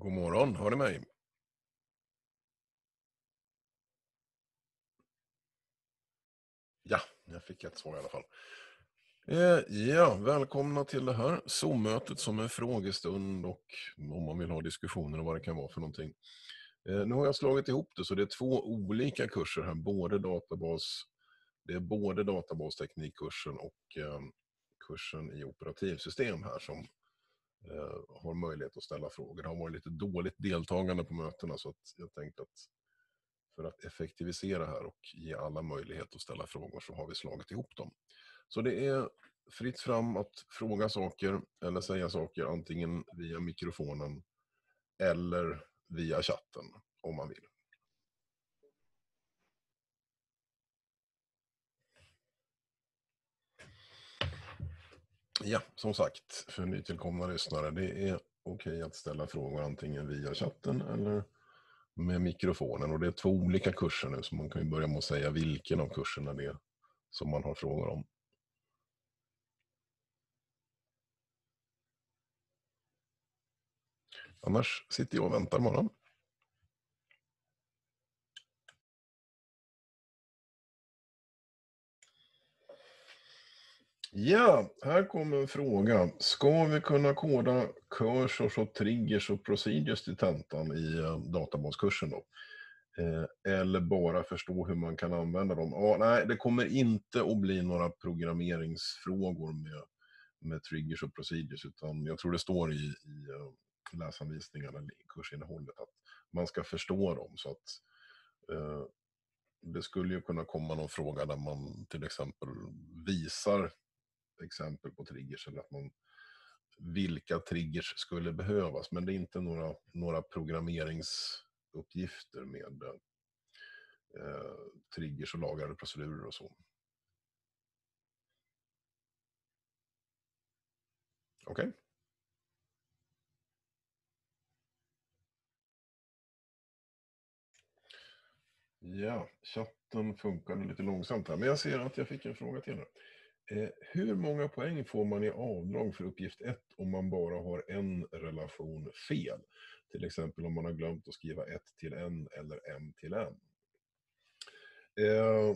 God morgon, hör ni mig? Ja, jag fick ett svar i alla fall. Eh, ja, välkomna till det här Zoom-mötet som är frågestund och om man vill ha diskussioner och vad det kan vara för någonting. Eh, nu har jag slagit ihop det så det är två olika kurser här, både databas, det är både databasteknikkursen och eh, kursen i operativsystem här som Eh, har möjlighet att ställa frågor. Det har varit lite dåligt deltagande på mötena så att jag tänkte att för att effektivisera här och ge alla möjlighet att ställa frågor så har vi slagit ihop dem. Så det är fritt fram att fråga saker eller säga saker antingen via mikrofonen eller via chatten om man vill. Ja, som sagt, för nytillkomna lyssnare, det är okej att ställa frågor antingen via chatten eller med mikrofonen. Och det är två olika kurser nu, så man kan ju börja med att säga vilken av kurserna det är som man har frågor om. Annars sitter jag och väntar bara. Ja, här kommer en fråga. Ska vi kunna koda cursors och triggers och procedures till tentan i eh, databaskursen då? Eh, eller bara förstå hur man kan använda dem? Ja, nej, det kommer inte att bli några programmeringsfrågor med, med triggers och procedures, utan jag tror det står i, i eh, läsanvisningarna, i kursinnehållet, att man ska förstå dem. Så att eh, det skulle ju kunna komma någon fråga där man till exempel visar exempel på triggers eller att man vilka triggers skulle behövas. Men det är inte några, några programmeringsuppgifter med eh, triggers och lagrade procedurer och så. Okej. Okay. Ja, chatten funkade lite långsamt här, men jag ser att jag fick en fråga till här. Eh, hur många poäng får man i avdrag för uppgift 1 om man bara har en relation fel? Till exempel om man har glömt att skriva 1 till 1 eller m till 1. Eh,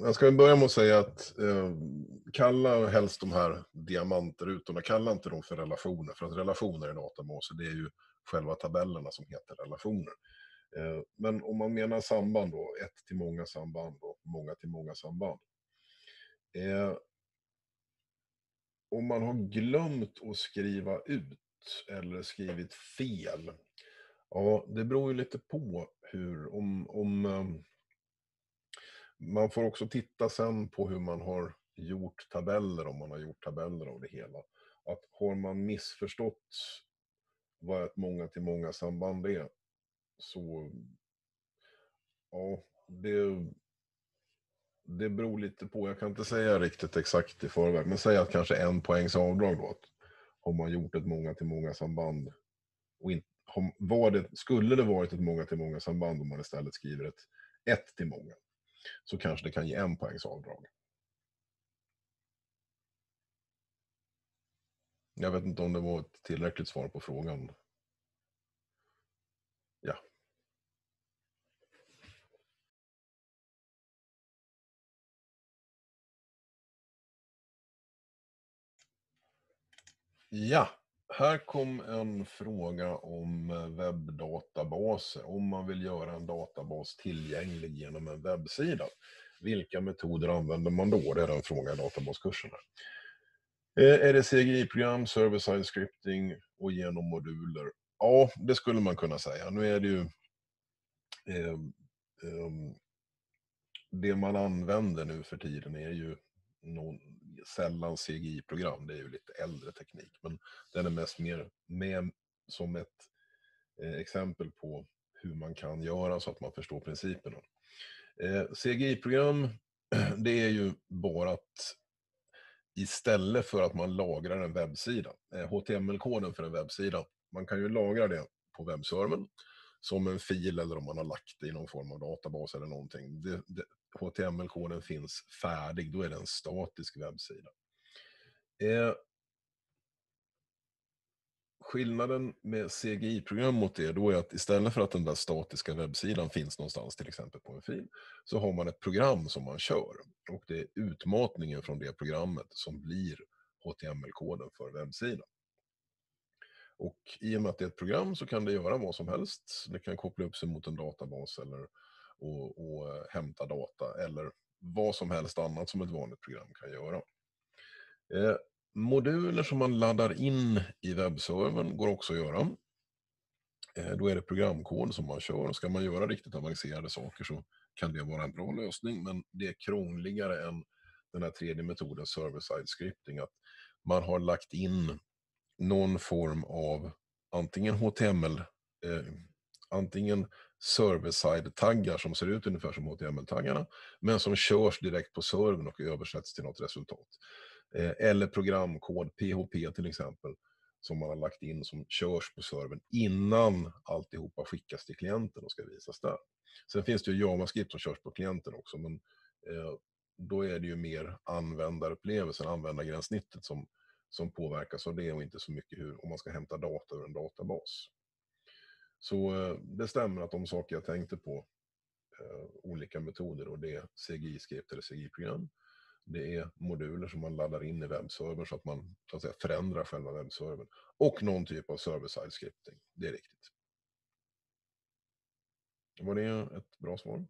jag ska börja med att säga att eh, kalla helst de här diamantrutorna, kalla inte dem för relationer, för att relationer i databaser, det är ju själva tabellerna som heter relationer. Men om man menar samband då, ett till många samband och många till många samband. Om man har glömt att skriva ut eller skrivit fel, ja, det beror ju lite på hur, om, om ehm, man får också titta sen på hur man har gjort tabeller, om man har gjort tabeller av det hela. Att har man missförstått vad ett många till många samband är, så ja, det, det beror lite på, jag kan inte säga riktigt exakt i förväg, men säg att kanske en poängs avdrag då. Har man gjort ett många till många samband och in, var det, skulle det varit ett många till många samband om man istället skriver ett ett till många, så kanske det kan ge en poängs avdrag. Jag vet inte om det var ett tillräckligt svar på frågan. Ja. Ja, här kom en fråga om eh, webbdatabaser. Om man vill göra en databas tillgänglig genom en webbsida. Vilka metoder använder man då? Det är den frågan i databaskursen. Här. Eh, är det CGI-program, server-side scripting och genom moduler? Ja, det skulle man kunna säga. Nu är det ju eh, eh, det man använder nu för tiden är ju någon, sällan CGI-program. Det är ju lite äldre teknik, men den är mest mer med som ett eh, exempel på hur man kan göra så att man förstår principerna. Eh, CGI-program, det är ju bara att istället för att man lagrar en webbsida, eh, HTML-koden för en webbsida, man kan ju lagra det på webbservern som en fil eller om man har lagt det i någon form av databas eller någonting. Det, det, HTML-koden finns färdig, då är det en statisk webbsida. Eh, skillnaden med CGI-program mot det då är att istället för att den där statiska webbsidan finns någonstans, till exempel på en fil, så har man ett program som man kör. Och det är utmatningen från det programmet som blir HTML-koden för webbsidan. Och i och med att det är ett program så kan det göra vad som helst. Det kan koppla upp sig mot en databas eller och, och eh, hämta data eller vad som helst annat som ett vanligt program kan göra. Eh, moduler som man laddar in i webbservern går också att göra. Eh, då är det programkod som man kör. Ska man göra riktigt avancerade saker så kan det vara en bra lösning, men det är krångligare än den här tredje metoden, server-side scripting, att man har lagt in någon form av antingen HTML, eh, antingen server-side-taggar som ser ut ungefär som HTML-taggarna, men som körs direkt på servern och översätts till något resultat. Eh, eller programkod, PHP till exempel, som man har lagt in som körs på servern innan alltihopa skickas till klienten och ska visas där. Sen finns det ju JavaScript som körs på klienten också, men eh, då är det ju mer användarupplevelsen, användargränssnittet som, som påverkas av det och inte så mycket hur, om man ska hämta data ur en databas. Så eh, det stämmer att de saker jag tänkte på, eh, olika metoder, och det är CGI-skript eller CGI-program. Det är moduler som man laddar in i webbservern så att man så att säga, förändrar själva webbservern. Och någon typ av server-side scripting, det är riktigt. Var det ett bra svar?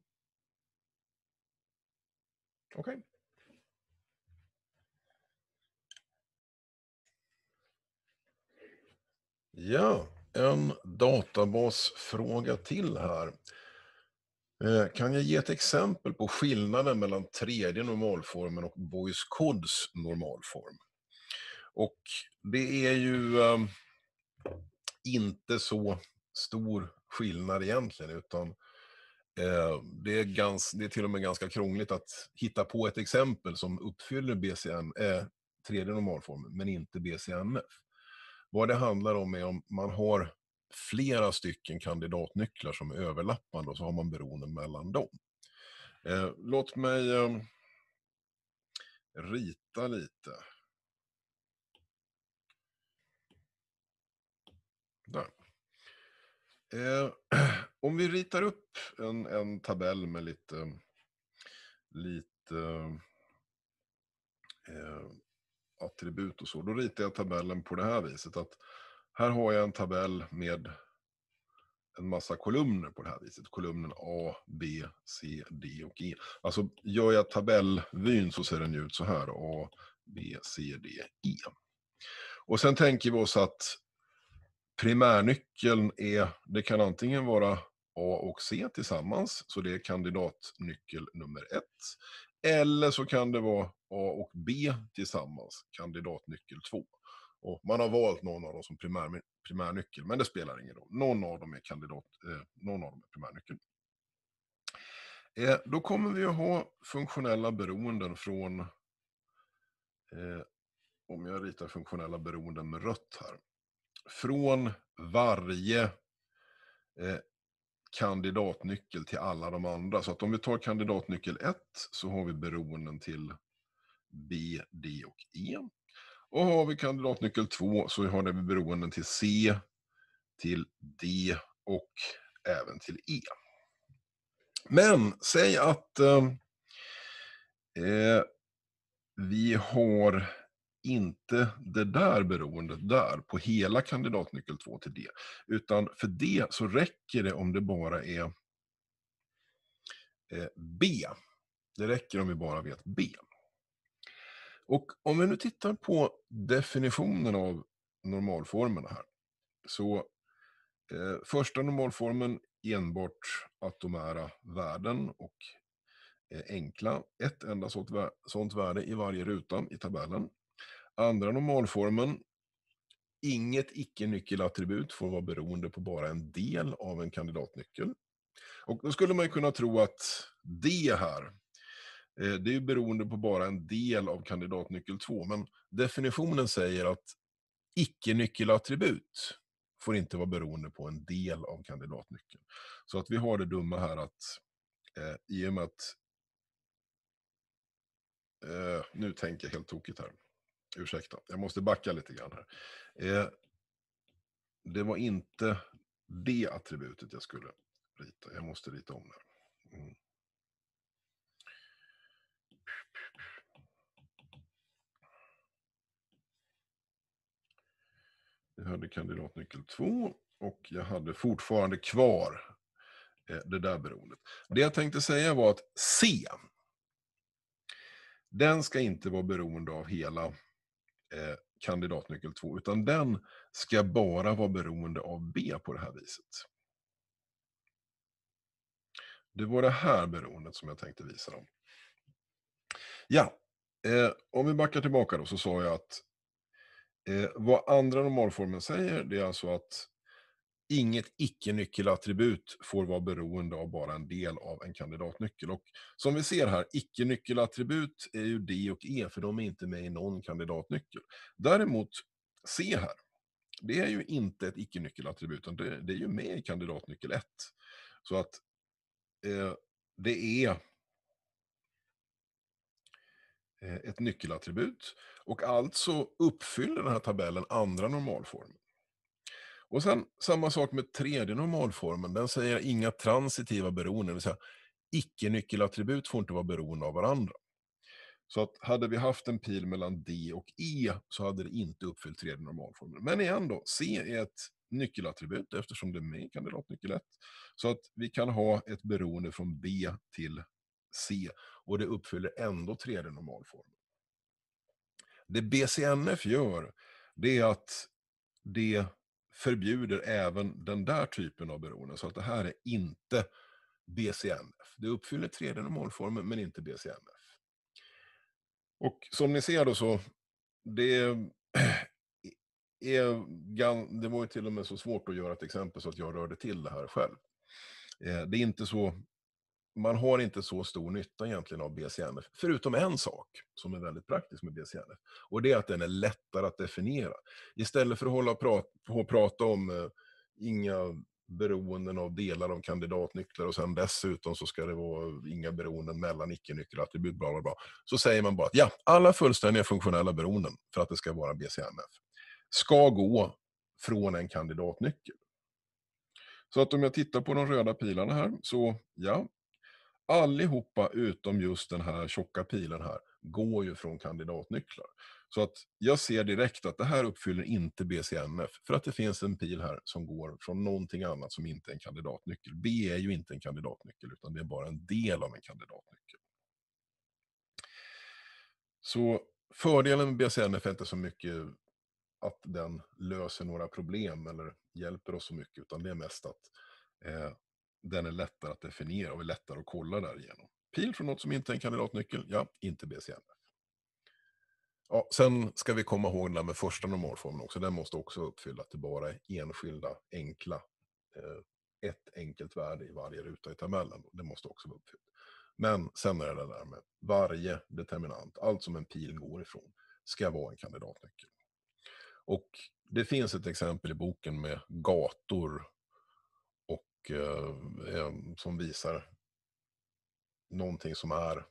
Okej. Okay. Ja, en databasfråga till här. Eh, kan jag ge ett exempel på skillnaden mellan tredje normalformen och Boys Cods normalform? Och det är ju ehm, inte så stor skillnad egentligen, utan eh, det, är ganska, det är till och med ganska krångligt att hitta på ett exempel som uppfyller BCM, eh, tredje normalformen, men inte BCMF. Vad det handlar om är om man har flera stycken kandidatnycklar som är överlappande och så har man beroenden mellan dem. Eh, låt mig eh, rita lite. Där. Eh, om vi ritar upp en, en tabell med lite, lite eh, attribut och så, då ritar jag tabellen på det här viset. att Här har jag en tabell med en massa kolumner på det här viset. Kolumnen A, B, C, D och E. Alltså gör jag tabellvyn så ser den ut så här. A, B, C, D, E. Och sen tänker vi oss att primärnyckeln är, det kan antingen vara A och C tillsammans, så det är kandidatnyckel nummer ett. Eller så kan det vara A och B tillsammans, kandidatnyckel 2. Och man har valt någon av dem som primär, primärnyckel, men det spelar ingen roll. Någon av dem är kandidat, eh, någon av dem är primärnyckel. Eh, då kommer vi att ha funktionella beroenden från, eh, om jag ritar funktionella beroenden med rött här, från varje eh, kandidatnyckel till alla de andra. Så att om vi tar kandidatnyckel 1 så har vi beroenden till B, D och E. Och har vi kandidatnyckel 2 så har vi beroenden till C, till D och även till E. Men säg att eh, eh vi har inte det där beroendet där på hela kandidatnyckel 2 till D. Utan för D så räcker det om det bara är eh, B. Det räcker om vi bara vet B. Och om vi nu tittar på definitionen av normalformerna här. Så eh, första normalformen enbart atomära värden och eh, enkla. Ett enda sånt, vär sånt värde i varje ruta i tabellen. Andra normalformen, inget icke-nyckelattribut får vara beroende på bara en del av en kandidatnyckel. Och då skulle man ju kunna tro att det här, Eh, det är ju beroende på bara en del av kandidatnyckel 2, men definitionen säger att icke-nyckelattribut får inte vara beroende på en del av kandidatnyckeln. Så att vi har det dumma här att eh, i och med att eh, nu tänker jag helt tokigt här. Ursäkta, jag måste backa lite grann här. Eh, det var inte det attributet jag skulle rita. Jag måste rita om det. Mm. Hade kandidatnyckel 2 och jag hade fortfarande kvar eh, det där beroendet. Det jag tänkte säga var att C, den ska inte vara beroende av hela eh, kandidatnyckel 2, utan den ska bara vara beroende av B på det här viset. Det var det här beroendet som jag tänkte visa dem. Ja, eh, om vi backar tillbaka då så sa jag att eh, vad andra normalformen säger, det är alltså att inget icke-nyckelattribut får vara beroende av bara en del av en kandidatnyckel. Och som vi ser här, icke-nyckelattribut är ju D och E, för de är inte med i någon kandidatnyckel. Däremot, C här, det är ju inte ett icke-nyckelattribut, utan det, det, är ju med i kandidatnyckel 1. Så att eh, det är Eh, ett nyckelattribut och alltså uppfyller den här tabellen andra normalformen. Och sen samma sak med tredje normalformen, den säger inga transitiva beroenden, det vill säga icke-nyckelattribut får inte vara beroende av varandra. Så att hade vi haft en pil mellan D och E så hade det inte uppfyllt tredje normalformen. Men igen då, C är ett nyckelattribut eftersom det är med i kandidatnyckel 1. Så att vi kan ha ett beroende från B till C och det uppfyller ändå tredje normalformen. Det BCNF gör, det är att det förbjuder även den där typen av beroende. Så att det här är inte BCNF. Det uppfyller tredje normalformen men inte BCNF. Och som ni ser då så, det är, det var ju till och med så svårt att göra ett exempel så att jag rörde till det här själv. Eh, det är inte så man har inte så stor nytta egentligen av BCNF, förutom en sak som är väldigt praktisk med BCNF. Och det är att den är lättare att definiera. Istället för att hålla på och prata om eh, inga beroenden av delar av kandidatnycklar och sen dessutom så ska det vara inga beroenden mellan icke-nyckelattribut, bla bla bla. Så säger man bara att ja, alla fullständiga funktionella beroenden för att det ska vara BCNF ska gå från en kandidatnyckel. Så att om jag tittar på de röda pilarna här, så ja, allihopa utom just den här tjocka pilen här går ju från kandidatnycklar. Så att jag ser direkt att det här uppfyller inte BCNF för att det finns en pil här som går från någonting annat som inte är en kandidatnyckel. B är ju inte en kandidatnyckel utan det är bara en del av en kandidatnyckel. Så fördelen med BCNF är inte så mycket att den löser några problem eller hjälper oss så mycket utan det är mest att eh, den är lättare att definiera och är lättare att kolla därigenom. Pil från något som inte är en kandidatnyckel, ja, inte BCNF. Ja, sen ska vi komma ihåg den där med första normalformen också. Den måste också uppfylla att det bara är enskilda, enkla, eh, ett enkelt värde i varje ruta i tabellen. Det måste också vara uppfyllt. Men sen är det det där med varje determinant, allt som en pil går ifrån, ska vara en kandidatnyckel. Och det finns ett exempel i boken med gator Eh, eh, som visar någonting som är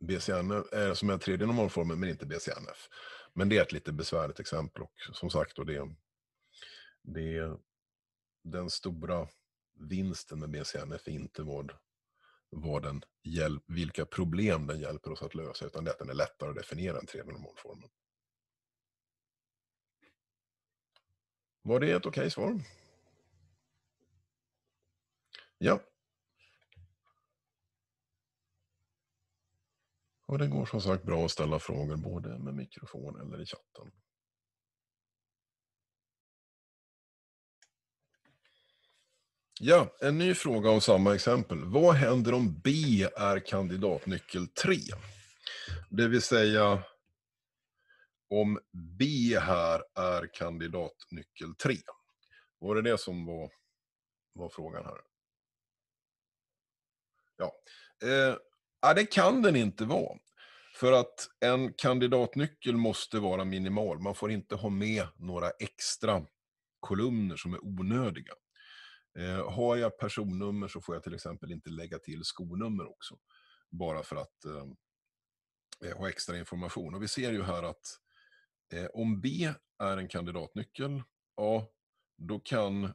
BCNF, eh, som är tredje normalformen men inte BCNF. Men det är ett lite besvärligt exempel och som sagt då det, det är den stora vinsten med BCNF är inte vad, vad den hjälp, vilka problem den hjälper oss att lösa utan det är att den är lättare att definiera än tredje normalformen. Var det ett okej okay svar? Ja. Och det går som sagt bra att ställa frågor både med mikrofon eller i chatten. Ja, en ny fråga om samma exempel. Vad händer om B är kandidatnyckel 3? Det vill säga om B här är kandidatnyckel 3. Var det det som var, var frågan här? Ja. Eh, ja, det kan den inte vara. För att en kandidatnyckel måste vara minimal. Man får inte ha med några extra kolumner som är onödiga. Eh, har jag personnummer så får jag till exempel inte lägga till skonummer också. Bara för att eh, eh ha extra information. Och vi ser ju här att eh, om B är en kandidatnyckel, ja, då kan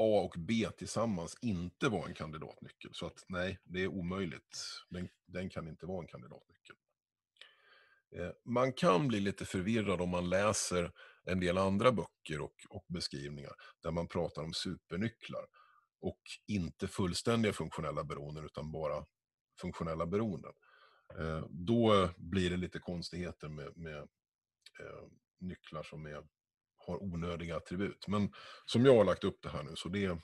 A och B tillsammans inte vara en kandidatnyckel. Så att nej, det är omöjligt. Den, den kan inte vara en kandidatnyckel. Eh, man kan bli lite förvirrad om man läser en del andra böcker och, och beskrivningar där man pratar om supernycklar och inte fullständiga funktionella beroenden utan bara funktionella beroenden. Eh, då blir det lite konstigheter med, med eh, nycklar som är, har onödiga attribut. Men som jag har lagt upp det här nu så det är eh,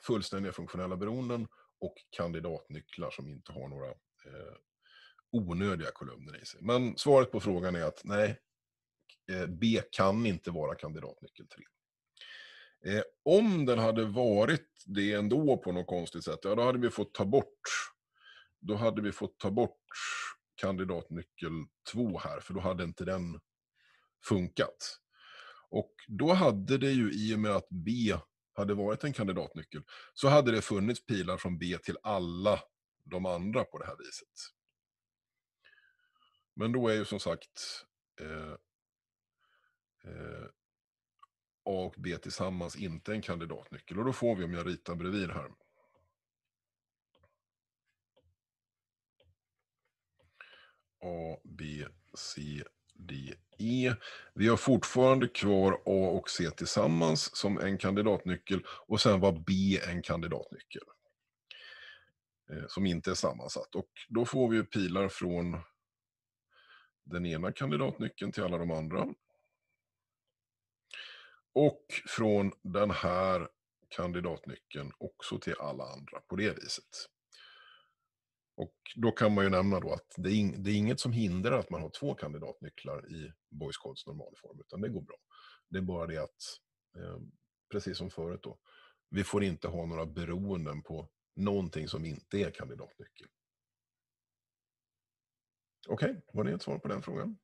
fullständiga funktionella beroenden och kandidatnycklar som inte har några eh, onödiga kolumner i sig. Men svaret på frågan är att nej, eh, B kan inte vara kandidatnyckel 3. Eh, om den hade varit det ändå på något konstigt sätt, ja då hade vi fått ta bort, då hade vi fått ta bort kandidatnyckel 2 här, för då hade inte den funkat. Och då hade det ju i och med att B hade varit en kandidatnyckel, så hade det funnits pilar från B till alla de andra på det här viset. Men då är ju som sagt eh, eh, A och B tillsammans inte en kandidatnyckel. Och då får vi, om jag ritar bredvid här. A, B, C, SDE. Vi har fortfarande kvar A och C tillsammans som en kandidatnyckel och sen var B en kandidatnyckel. Eh, som inte är sammansatt. Och då får vi pilar från den ena kandidatnyckeln till alla de andra. Och från den här kandidatnyckeln också till alla andra på det viset. Och då kan man ju nämna då att det är, ing det är inget som hindrar att man har två kandidatnycklar i Boys Codes normalform, utan det går bra. Det är bara det att, eh, precis som förut då, vi får inte ha några beroenden på någonting som inte är kandidatnyckel. Okej, okay, var det ett svar på den frågan?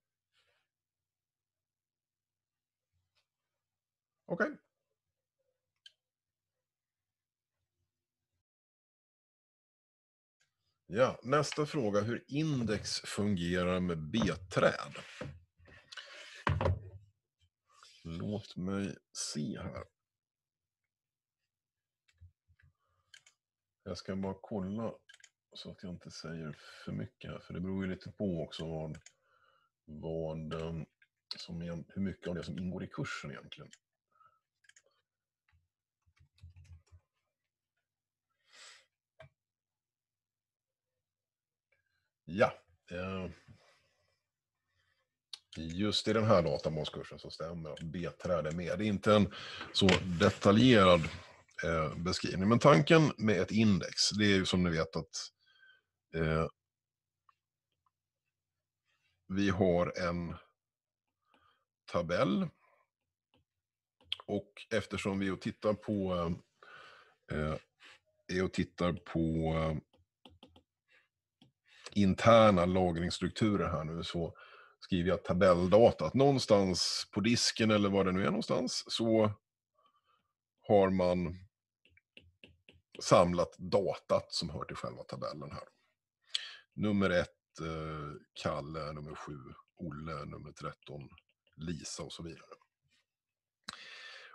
Okej. Okay. Ja, nästa fråga, hur index fungerar med B-träd. Låt mig se här. Jag ska bara kolla så att jag inte säger för mycket här, för det beror ju lite på också vad, vad eh, som hur mycket av det som ingår i kursen egentligen. Ja. Eh, just i den här databaskursen så stämmer att B-träd är med. Det är inte en så detaljerad eh, beskrivning. Men tanken med ett index, det är ju som ni vet att eh, vi har en tabell. Och eftersom vi och tittar på eh, eh är och tittar på interna lagringsstrukturer här nu så skriver jag tabelldata. Att någonstans på disken eller var det nu är någonstans så har man samlat datat som hör till själva tabellen här. Nummer ett, eh, Kalle, nummer sju, Olle, nummer 13, Lisa och så vidare.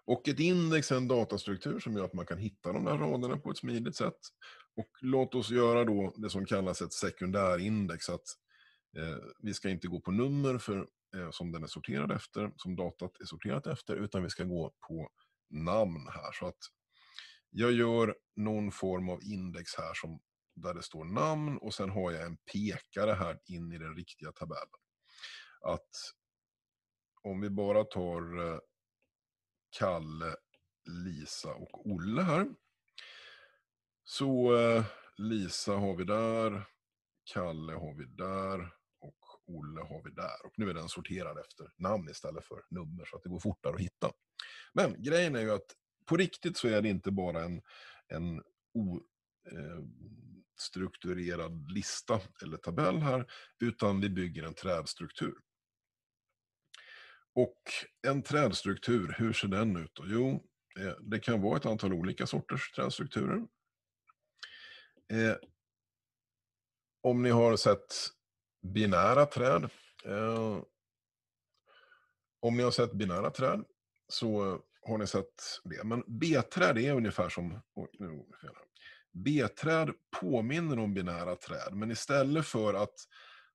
Och ett index är en datastruktur som gör att man kan hitta de där raderna på ett smidigt sätt. Och låt oss göra då det som kallas ett sekundärindex. Att, eh, vi ska inte gå på nummer för, eh, som den är sorterad efter, som datat är sorterat efter, utan vi ska gå på namn här. Så att jag gör någon form av index här som, där det står namn och sen har jag en pekare här in i den riktiga tabellen. Att om vi bara tar eh, Kalle, Lisa och Olle här så eh, Lisa har vi där, Kalle har vi där och Olle har vi där. Och nu är den sorterad efter namn istället för nummer så att det går fortare att hitta. Men grejen är ju att på riktigt så är det inte bara en, en ostrukturerad eh, lista eller tabell här, utan vi bygger en trädstruktur. Och en trädstruktur, hur ser den ut då? Jo, eh, det kan vara ett antal olika sorters trädstrukturer. Eh, om ni har sett binära träd. Eh, om ni har sett binära träd så har ni sett det. Men B-träd är ungefär som... B-träd påminner om binära träd, men istället för att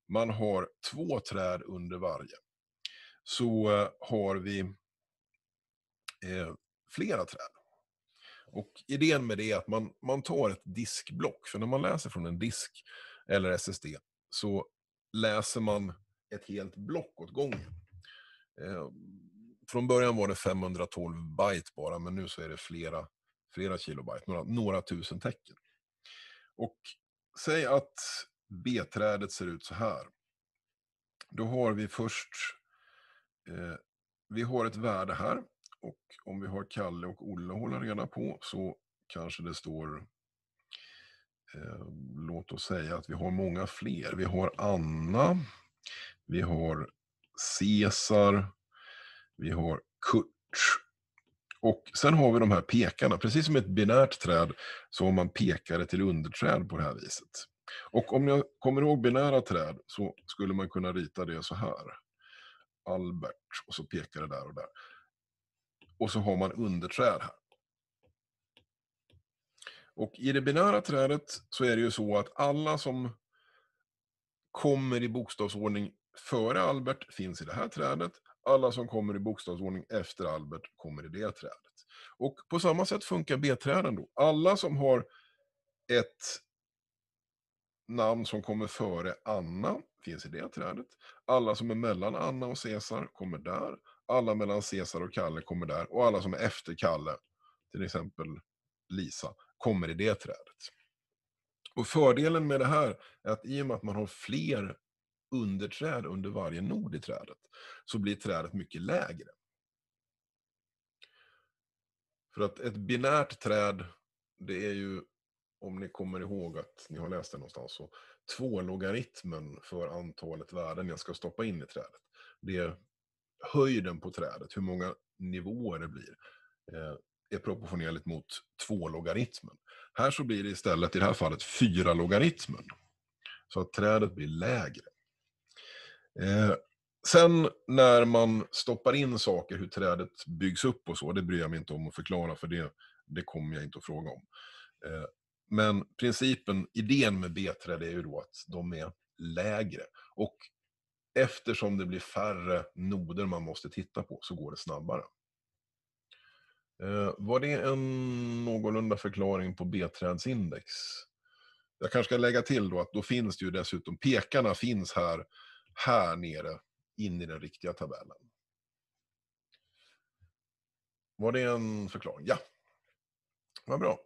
man har två träd under varje så eh, har vi eh, flera träd. Och idén med det är att man, man tar ett diskblock, för när man läser från en disk eller SSD så läser man ett helt block åt gången. Eh, från början var det 512 byte bara, men nu så är det flera, flera kilobyte, några, några tusen tecken. Och säg att B-trädet ser ut så här. Då har vi först, eh, vi har ett värde här och om vi har Kalle och Olle att hålla reda på så kanske det står, eh, låt oss säga att vi har många fler. Vi har Anna, vi har Cesar, vi har Kurt. Och sen har vi de här pekarna, precis som ett binärt träd så har man pekare till underträd på det här viset. Och om jag kommer ihåg binära träd så skulle man kunna rita det så här. Albert, och så pekar det där och där. Och så har man underträd här. Och i det binära trädet så är det ju så att alla som kommer i bokstavsordning före Albert finns i det här trädet. Alla som kommer i bokstavsordning efter Albert kommer i det trädet. Och på samma sätt funkar B-träden då. Alla som har ett namn som kommer före Anna finns i det trädet. Alla som är mellan Anna och Caesar kommer där. Alla mellan Caesar och Kalle kommer där. Och alla som är efter Kalle, till exempel Lisa, kommer i det trädet. Och fördelen med det här är att i och med att man har fler underträd under varje nod i trädet så blir trädet mycket lägre. För att ett binärt träd, det är ju, om ni kommer ihåg att ni har läst det någonstans, så två logaritmen för antalet värden jag ska stoppa in i trädet. Det är höjden på trädet, hur många nivåer det blir, eh, är proportionerligt mot två logaritmen. Här så blir det istället, i det här fallet, fyra logaritmen. Så att trädet blir lägre. Eh, sen när man stoppar in saker, hur trädet byggs upp och så, det bryr jag mig inte om att förklara för det, det kommer jag inte att fråga om. Eh, men principen, idén med B-träd är ju då att de är lägre. Och eftersom det blir färre noder man måste titta på så går det snabbare. Eh, var det en någorlunda förklaring på B-trädsindex? Jag kanske ska lägga till då att då finns det ju dessutom, pekarna finns här här nere in i den riktiga tabellen. Var det en förklaring? Ja. Vad bra.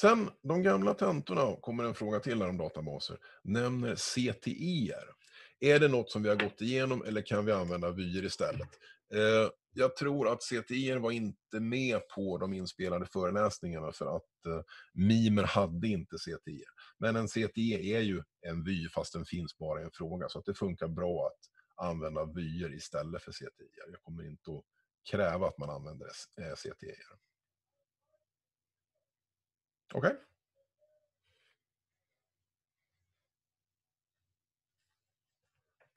Sen, de gamla tentorna, kommer en fråga till här om databaser, nämner CTIR. Är det något som vi har gått igenom eller kan vi använda vyer istället? Eh, jag tror att CTIR var inte med på de inspelade föreläsningarna för att eh, Mimer hade inte CTIR. Men en CTI är ju en vy fast den finns bara i en fråga. Så att det funkar bra att använda vyer istället för CTI. Jag kommer inte att kräva att man använder eh, CTIR. CTI. Okej? Okay?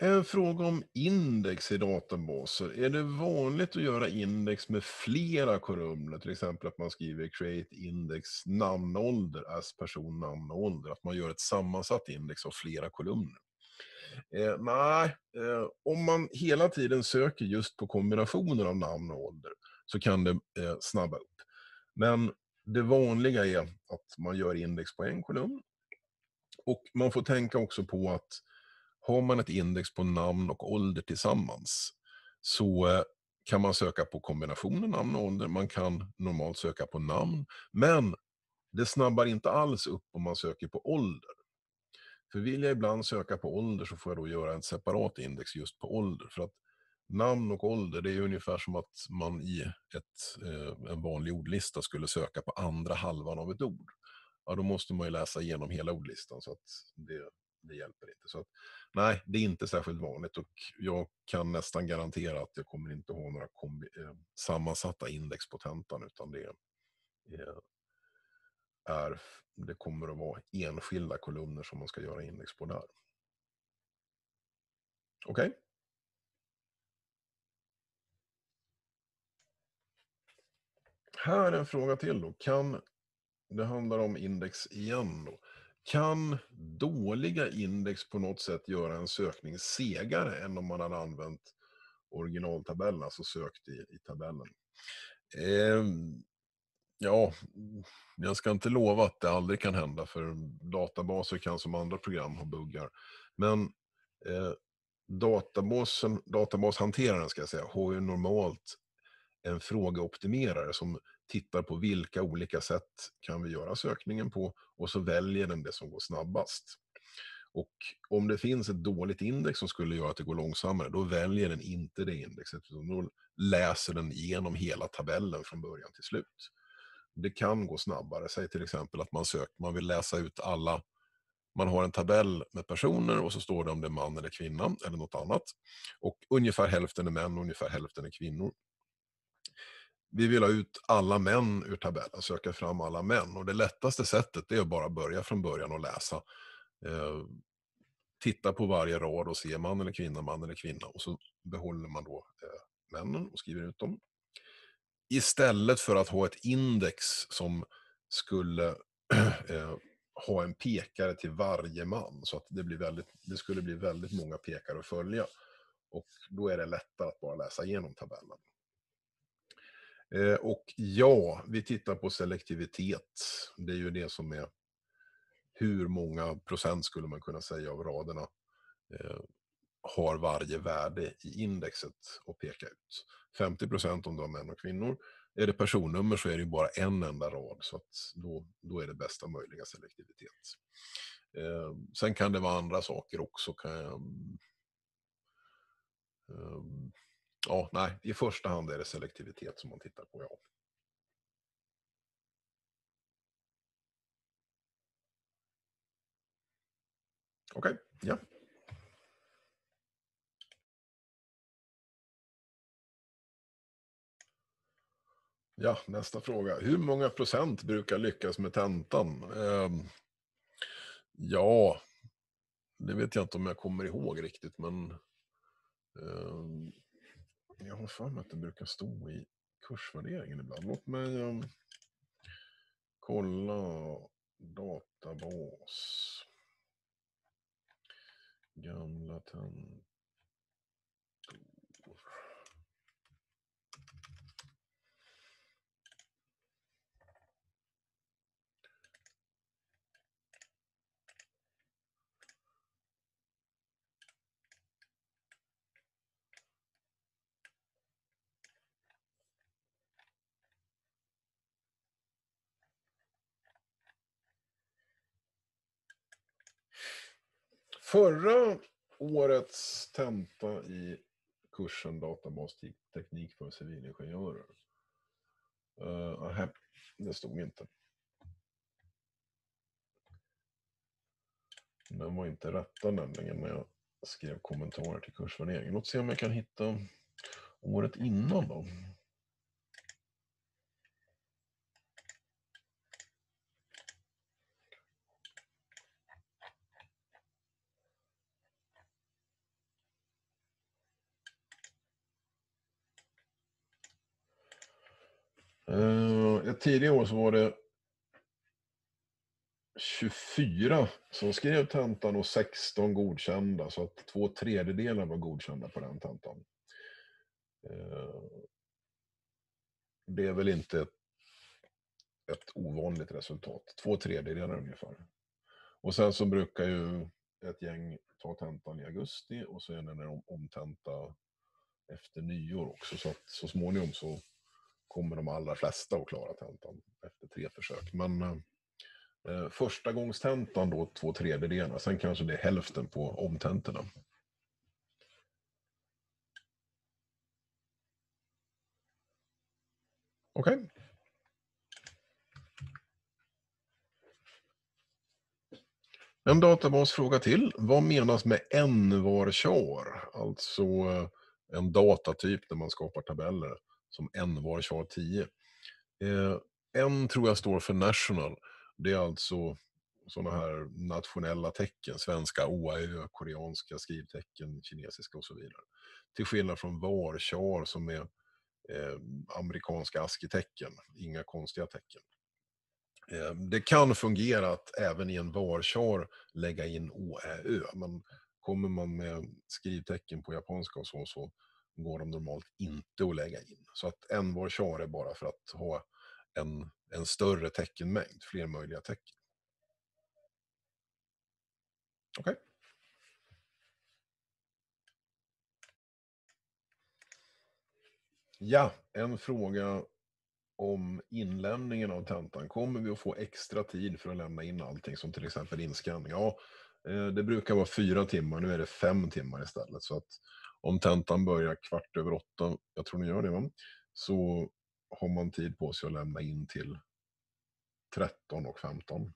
En fråga om index i databaser. Är det vanligt att göra index med flera kolumner? Till exempel att man skriver create index namnålder as person namnålder. Att man gör ett sammansatt index av flera kolumner. Eh, nej, eh, om man hela tiden söker just på kombinationer av namn och ålder så kan det eh, snabba upp. Men det vanliga är att man gör index på en kolumn. Och man får tänka också på att har man ett index på namn och ålder tillsammans så eh, kan man söka på kombinationen namn och ålder. Man kan normalt söka på namn. Men det snabbar inte alls upp om man söker på ålder. För vill jag ibland söka på ålder så får jag då göra ett separat index just på ålder. För att namn och ålder, det är ungefär som att man i ett, eh, en vanlig ordlista skulle söka på andra halvan av ett ord. Ja, då måste man ju läsa igenom hela ordlistan så att det, det hjälper inte. Så att, nej, det är inte särskilt vanligt och jag kan nästan garantera att jag kommer inte ha några kombi, eh, sammansatta index på tentan utan det eh, är, det kommer att vara enskilda kolumner som man ska göra index på där. Okej? Okay? Här är en fråga till då. Kan, det handlar om index igen då. Kan dåliga index på något sätt göra en sökning segare än om man hade använt originaltabellen, alltså sökt i, i tabellen? Eh, ja, jag ska inte lova att det aldrig kan hända, för databaser kan som andra program ha buggar. Men eh, databasen, databashanteraren ska jag säga, har ju normalt en frågeoptimerare som tittar på vilka olika sätt kan vi göra sökningen på och så väljer den det som går snabbast. Och om det finns ett dåligt index som skulle göra att det går långsammare, då väljer den inte det indexet, utan då läser den igenom hela tabellen från början till slut. Det kan gå snabbare, säg till exempel att man, söker, man vill läsa ut alla man har en tabell med personer och så står det om det är man eller kvinna eller något annat. Och ungefär hälften är män och ungefär hälften är kvinnor. Vi vill ha ut alla män ur tabellen, söka fram alla män. Och det lättaste sättet är att bara börja från början och läsa. Eh, titta på varje rad och se man eller kvinna, man eller kvinna. Och så behåller man då eh, männen och skriver ut dem. Istället för att ha ett index som skulle eh, ha en pekare till varje man. Så att det, blir väldigt, det skulle bli väldigt många pekare att följa. Och då är det lättare att bara läsa igenom tabellen. Eh, och ja, vi tittar på selektivitet. Det är ju det som är hur många procent skulle man kunna säga av raderna eh, har varje värde i indexet att peka ut. 50 procent om du har män och kvinnor. Är det personnummer så är det ju bara en enda rad, så att då, då är det bästa möjliga selektivitet. Eh, sen kan det vara andra saker också. Kan jag, eh, ja, nej, i första hand är det selektivitet som man tittar på, ja. Okej, okay, ja. Ja, nästa fråga. Hur många procent brukar lyckas med tentan? Eh, ja, det vet jag inte om jag kommer ihåg riktigt, men eh, jag har för mig att den brukar stå i kursvärderingen ibland. Låt mig um, kolla databas. Gamla tentor. Förra årets tenta i kursen databasteknik för civilingenjörer. Uh, det stod inte. Den var inte rätta nämligen när jag skrev kommentarer till kursvärderingen. Låt se om jag kan hitta året innan då. Uh, ett tidigare år så var det 24 som skrev tentan och 16 godkända, så att två tredjedelar var godkända på den tentan. Uh, eh, det är väl inte ett, ett ovanligt resultat. Två tredjedelar ungefär. Och sen så brukar ju ett gäng ta tentan i augusti och så är det en omtenta efter nyår också. Så att så småningom så kommer de allra flesta att klara tentan efter tre försök. Men eh, eh första gångstentan då två tredjedelar, sen kanske det är hälften på omtentorna. Okej. Okay. En databasfråga till. Vad menas med envar-char? Alltså eh, en datatyp där man skapar tabeller som en var char 10. Eh, en tror jag står för national. Det är alltså sådana här nationella tecken, svenska OAÖ, koreanska skrivtecken, kinesiska och så vidare. Till skillnad från varchar som är eh, amerikanska ASCII-tecken, inga konstiga tecken. Eh, det kan fungera att även i en varchar lägga in Å, Ä, Ö, men kommer man med skrivtecken på japanska och så, så går de normalt inte att lägga in. Så att en varchar är bara för att ha en, en större teckenmängd, fler möjliga tecken. Okej. Okay. Ja, en fråga om inlämningen av tentan. Kommer vi att få extra tid för att lämna in allting som till exempel inskanning? Ja, Eh, det brukar vara fyra timmar, nu är det fem timmar istället. Så att om tentan börjar kvart över åtta, jag tror ni gör det va? Så har man tid på sig att lämna in till 13 och 15.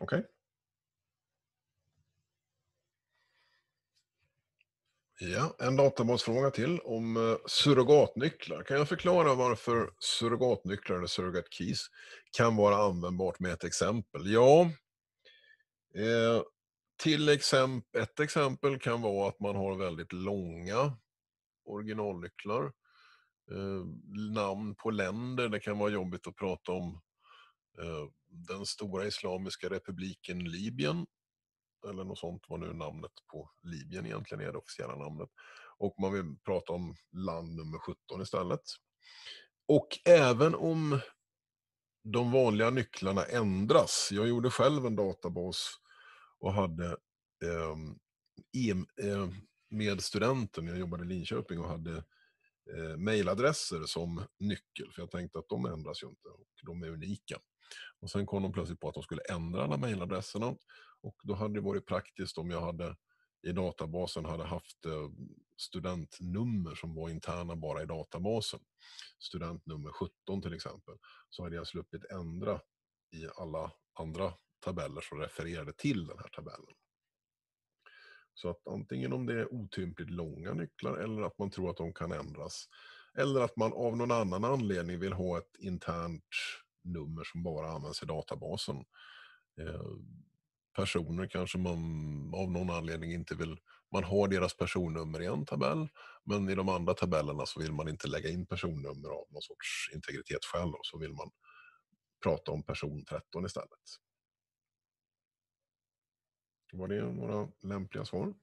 Okej. Okay. Ja, en databasfråga till om eh, surrogatnycklar. Kan jag förklara varför surrogatnycklar eller surrogate keys kan vara användbart med ett exempel? Ja, eh, till exempel, ett exempel kan vara att man har väldigt långa originalnycklar. Eh, namn på länder, det kan vara jobbigt att prata om eh, den stora islamiska republiken Libyen eller något sånt, vad nu namnet på Libyen egentligen är, det officiella namnet. Och man vill prata om land nummer 17 istället. Och även om de vanliga nycklarna ändras, jag gjorde själv en databas och hade eh, eh, med studenten, jag jobbade i Linköping och hade eh, mejladresser som nyckel, för jag tänkte att de ändras ju inte och de är unika. Och sen kom de plötsligt på att de skulle ändra alla mejladresserna och då hade det varit praktiskt om jag hade i databasen hade haft eh, studentnummer som var interna bara i databasen. Studentnummer 17 till exempel. Så hade jag sluppit ändra i alla andra tabeller som refererade till den här tabellen. Så att antingen om det är otympligt långa nycklar eller att man tror att de kan ändras. Eller att man av någon annan anledning vill ha ett internt nummer som bara används i databasen. Eh, Personer kanske man av någon anledning inte vill, man har deras personnummer i en tabell, men i de andra tabellerna så vill man inte lägga in personnummer av någon sorts integritetsskäl och så vill man prata om person 13 istället. Var det några lämpliga svar?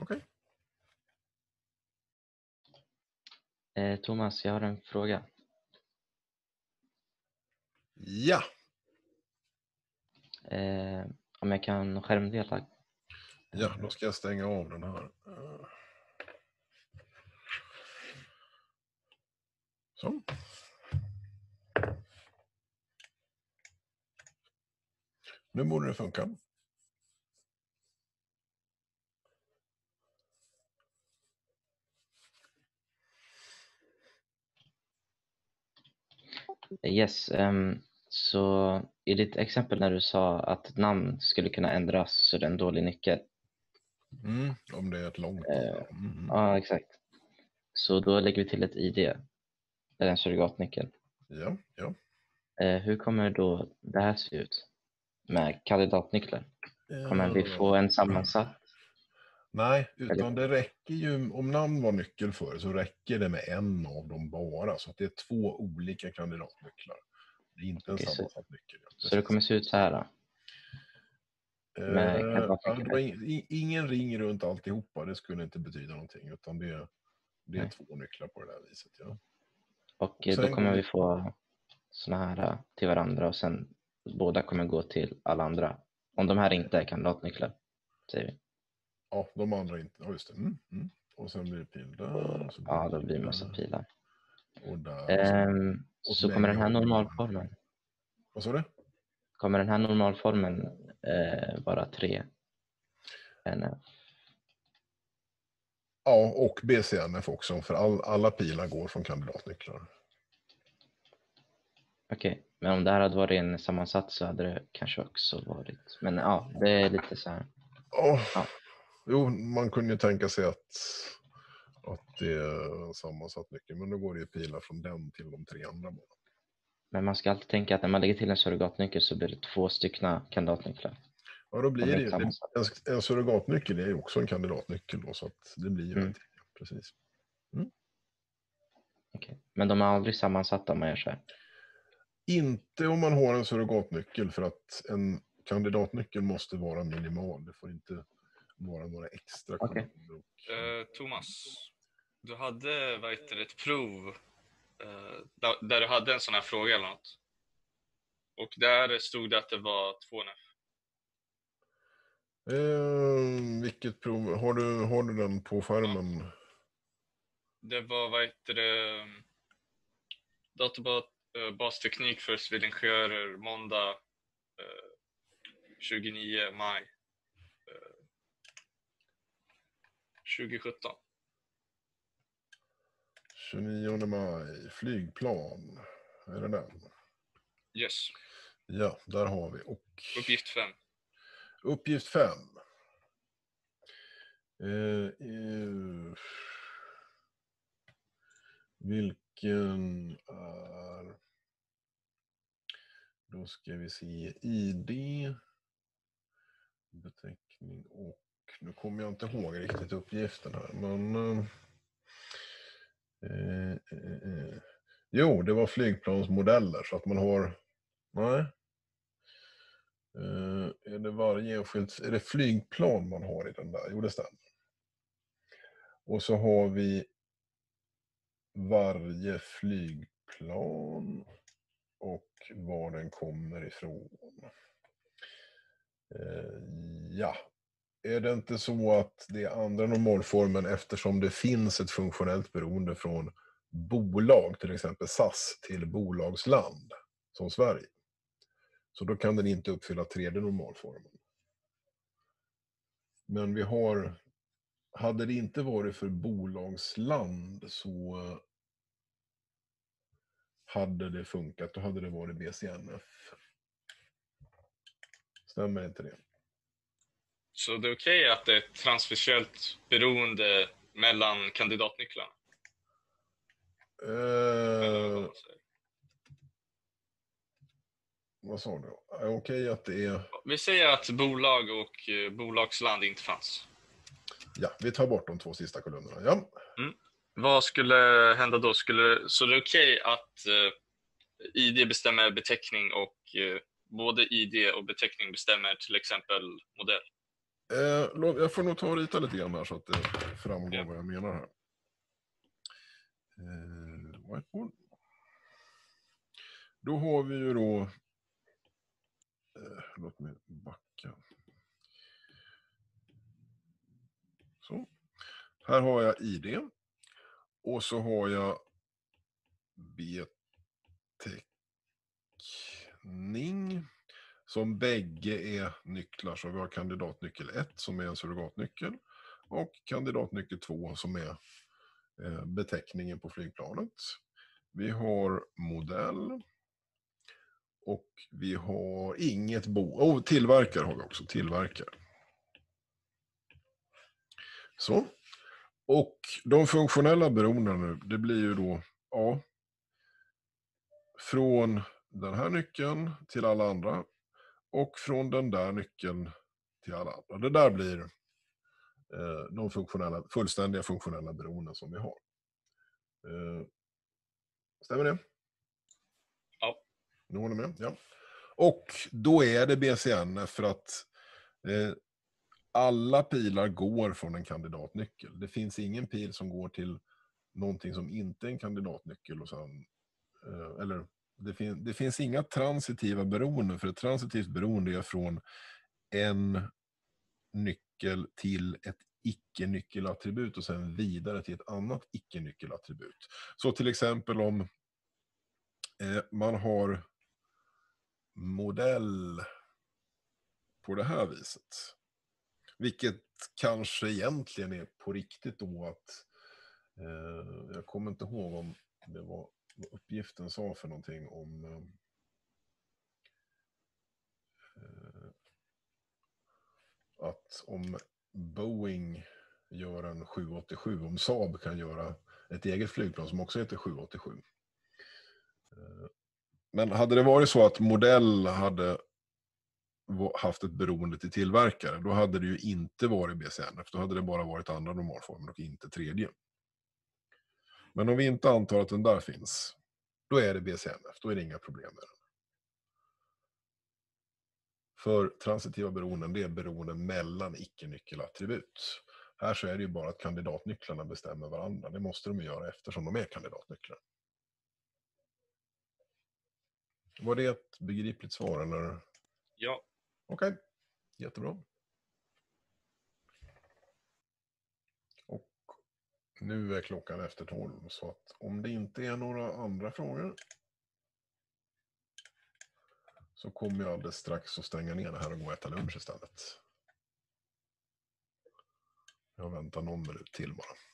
Okej. Okay. Thomas, jag har en fråga. Ja. Eh, om jag kan skärmdela? Ja, då ska jag stänga av den här. Så. Nu borde det funka. Yes, um, så i ditt exempel när du sa att namn skulle kunna ändras så det är en dålig nyckel. Mm, om det är ett långt namn. Mm. Ja, exakt. Så då lägger vi till ett ID, eller en surrogatnyckel. Ja, ja. Uh, hur kommer då det här se ut med kandidatnycklar? Kommer vi få en sammansatt Nej, utan det räcker ju, om namn var nyckel för så räcker det med en av dem bara. Så att det är två olika kandidatnycklar. Det är inte en Okej, sammansatt nyckel. Så det kommer se ut så här då? Eh, ingen ring runt alltihopa, det skulle inte betyda någonting. Utan det, det är Nej. två nycklar på det där viset. Ja. Och, och då kommer vi få såna här eh, till varandra och sen båda kommer gå till alla andra. Om de här inte är kandidatnycklar, säger vi. Ja, de andra inte. Ja, just det. Mm, mm. Och sen blir det pil där. ja, då blir det massa pilar. Och där. Ehm, och så, så kommer den här normalformen. Vad sa du? Kommer den här normalformen eh, vara 3 NF? Ja, och BCNF också, för all, alla pilar går från kandidatnycklar. Okej, okay. men om det här hade varit en sammansatt så hade det kanske också varit, men ja, det är lite så här. Oh. Ja. Jo, man kunde ju tänka sig att, att det är sammansatt nyckel, men då går det ju pilar från den till de tre andra bara. Men man ska alltid tänka att när man lägger till en surrogatnyckel så blir det två stycken kandidatnycklar. Ja, då blir det ju, en, en surrogatnyckel är ju också en kandidatnyckel då, så att det blir ju mm. precis. Mm. Okay. Men de är aldrig sammansatta om man gör så här? Inte om man har en surrogatnyckel för att en kandidatnyckel måste vara minimal. Det får inte vara några extra okay. Uh, Thomas, du hade vad heter ett prov uh, där, där, du hade en sån här fråga eller något. Och där stod det att det var 2NF. Uh, vilket prov? Har du, har du den på skärmen? Ja. Det var, vad heter det, databasteknik för civilingenjörer måndag 29 maj 2017. 29 maj, flygplan. Är det den? Yes. Ja, där har vi. Och... Uppgift 5. Uppgift 5. Eh, eh, vilken är... Då ska vi se ID, beteckning och nu kommer jag inte ihåg riktigt uppgiften här, men... Eh eh, eh, eh. Jo, det var flygplansmodeller så att man har... Nej. Eh, är det varje enskilt... Är det flygplan man har i den där? Jo, det stämmer. Och så har vi varje flygplan och var den kommer ifrån. Eh, ja, är det inte så att det är andra normalformen eftersom det finns ett funktionellt beroende från bolag, till exempel SAS, till bolagsland, som Sverige. Så då kan den inte uppfylla tredje normalformen. Men vi har, hade det inte varit för bolagsland så hade det funkat, då hade det varit BCNF. Stämmer inte det? Så det är okej okay att det är ett transversiellt beroende mellan kandidatnycklarna? Uh, vad sa du? Okej okay att det är... Vi säger att bolag och eh, bolagsland inte fanns. Ja, vi tar bort de två sista kolumnerna. Ja. Mm. Vad skulle hända då? Skulle, så det är okej okay att uh, ID bestämmer beteckning och uh, både ID och beteckning bestämmer till exempel modell? Eh, jag får nog ta och rita lite grann här så att det framgår yeah. vad jag menar här. Eh, whiteboard. Då har vi ju då... Eh, låt mig backa. Så. Här har jag ID. Och så har jag beteckning som bägge är nycklar. Så vi har kandidatnyckel 1 som är en surrogatnyckel och kandidatnyckel 2 som är eh, beteckningen på flygplanet. Vi har modell och vi har inget bo... Oh, tillverkare har vi också, tillverkare. Så. Och de funktionella beroendena nu, det blir ju då, ja, från den här nyckeln till alla andra och från den där nyckeln till alla andra. Det där blir eh, de funktionella, fullständiga funktionella beroenden som vi har. Eh, stämmer det? Ja. Nu håller med? Ja. Och då är det BCN för att eh, alla pilar går från en kandidatnyckel. Det finns ingen pil som går till någonting som inte är en kandidatnyckel och sen, eller det, fin det finns inga transitiva beroenden, för ett transitivt beroende är från en nyckel till ett icke-nyckelattribut och sen vidare till ett annat icke-nyckelattribut. Så till exempel om eh, man har modell på det här viset. Vilket kanske egentligen är på riktigt då att eh, jag kommer inte ihåg om det var vad uppgiften sa för någonting om eh, eh att om Boeing gör en 787, om Saab kan göra ett eget flygplan som också heter 787. Eh, men hade det varit så att modell hade haft ett beroende till tillverkare, då hade det ju inte varit BCNF. Då hade det bara varit andra normalformer och inte tredje. Men om vi inte antar att den där finns, då är det BCNF. Då är det inga problem med den. För transitiva beroenden, det är beroenden mellan icke-nyckelattribut. Här så är det ju bara att kandidatnycklarna bestämmer varandra. Det måste de göra eftersom de är kandidatnycklar. Var det ett begripligt svar eller? Ja. Okej, okay. jättebra. Och nu är klockan efter tolv så att om det inte är några andra frågor så kommer jag alldeles strax att stänga ner det här och gå och äta lunch istället. Jag väntar någon minut till bara.